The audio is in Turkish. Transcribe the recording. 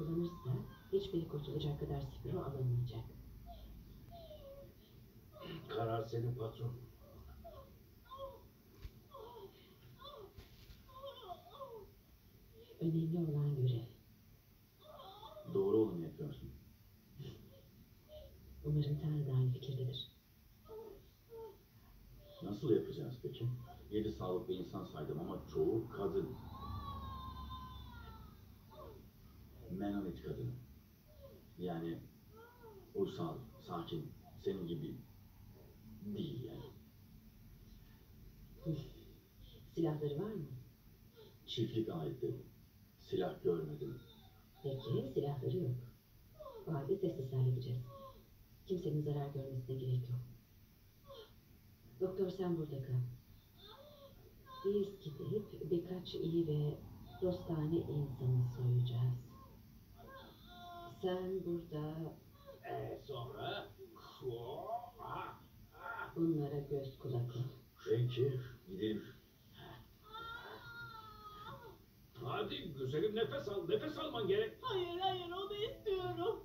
kullanırsa hiçbiri kurtulacak kadar spiro alınmayacak. Karar senin patron. Önemli olan görev. Doğru olanı yapıyorsun. Umarım Tanrı da aynı fikirdedir. Nasıl yapacağız peki? Yedi sağlıklı insan saydım ama çoğu kadın. Menolit kadını. Yani uysal, sakin, senin gibi değil yani. Silahları var mı? Çiftlik aletleri. Silah görmedim. Peki silahları yok. O halde sessiz halledeceğiz. Kimsenin zarar görmesine gerek yok. Doktor sen burada kal. Biz gidip birkaç iyi ve dostane insanı soyacağız. Sen burada Ee, sonra? bunlara göz kulak ol. Peki, gidelim. Hadi güzelim nefes al. Nefes alman gerek. Hayır hayır onu istiyorum.